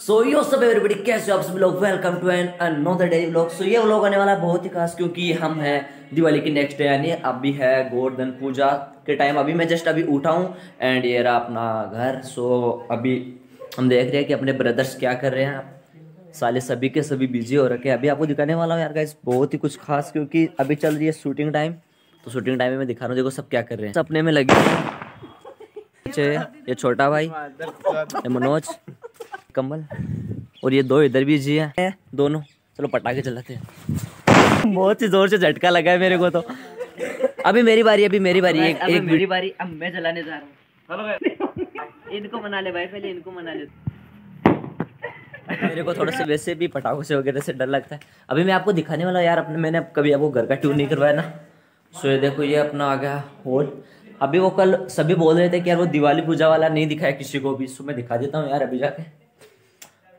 सो यो सब एवरीबॉडी कैसे आप सभी लोग? Welcome to an another daily vlog so ये व्लॉग आने वाला बहुत ही खास क्योंकि हम हैं दिवाली की नेक्स्ट डे यानी अभी है गोवर्धन पूजा के टाइम अभी मैं जस्ट अभी उठा हूँ एंड ये रहा अपना घर. सो अभी हम देख रहे हैं कि अपने ब्रदर्स क्या कर रहे हैं. साले सभी के सभी बिज़ी हो रखे हैं. अभी आपको दिखाने वाला हूँ यार गाइस बहुत ही कुछ खास क्योंकि अभी चल रही है शूटिंग टाइम तो शूटिंग टाइम में मैं दिखा रहा हूँ, देखो सब क्या कर रहे हैं. सपने में लगे ये छोटा भाई, ये मनोज. कमल और ये दो इधर भी जी हैं दोनों। चलो पटाखे चलाते हैं। बहुत ही ज़ोर से झटका लगा है मेरे को तो। अभी मेरी बारी अभी मेरी बारी एक एक मेरी बारी। अब मैं चलाने जा रहा हूँ। इनको मना ले भाई पहले इनको मना ले। मेरे को थोड़ा सा वैसे भी पटाखों से वगैरह से डर लगता है। अभी मैं आपको दिखाने वाला हूँ यार अपने मैंने कभी आपको घर का ट्यून नहीं करवाया ना। सो ये देखो ये अपना आ गया होल अभी वो कल सभी बोल रहे थे कि यार वो दिवाली पूजा वाला नहीं दिखाया किसी को भी। सो मैं दिखा देता हूँ यार अभी जाके।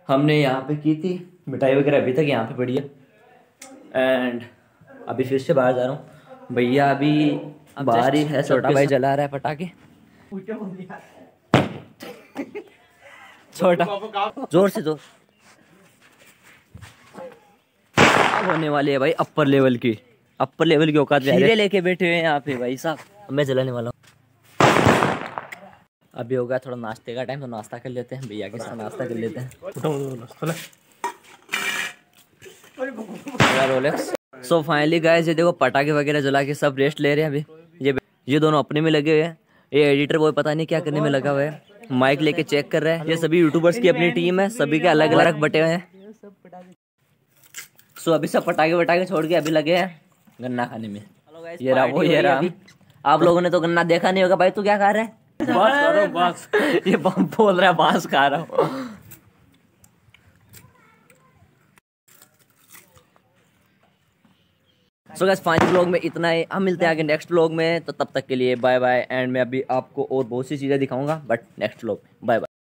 हमने यहाँ पे की थी मिठाई वगैरह अभी तक यहाँ पे पड़ी है। एंड अभी फिर से बाहर जा रहा हूँ। भैया अभी बाहर ही है छोटा भाई जला रहा है पटाखे। छोटा। ज़ोर से ज़ोर। होने वाली है भाई अपर लेवल की। अपर लेवल की औकात लेके बैठे हुए हैं यहाँ पे भाई साहब। मैं जलाने वाला हूँ। अभी होगा थोड़ा नाश्ते का टाइम तो नाश्ता कर लेते हैं भैया के साथ नाश्ता कर लेते हैं। रोलेक्स सो फाइनली गाइस ये देखो पटाखे वगैरह जला के सब रेस्ट ले रहे हैं अभी। ये ये दोनों अपने में लगे हुए हैं। ये एडिटर वो पता नहीं क्या करने में लगा हुआ है। माइक लेके चेक कर रहे हैं। ये सभी यूट्यूबर्स की अपनी टीम है। सभी के अलग अलग बटे हुए हैं। सो अभी सब पटाखे वटाखे छोड़ के अभी लगे हैं गन्ना खाने में। ये रहा वो ये रहा आप लोगों ने तो गन्ना देखा नहीं होगा। भाई तू क्या खा रहा है? बाँस खा रहा हूँ बाँस ये बोल रहा है बाँस खा रहा हूँ। सो गैस फाइनल ब्लॉग में इतना ही। हम मिलते हैं आगे नेक्स्ट ब्लॉग में। तो तब तक के लिए बाय बाय एंड मैं अभी आपको और बहुत सी चीज़ें दिखाऊँगा but next blog bye bye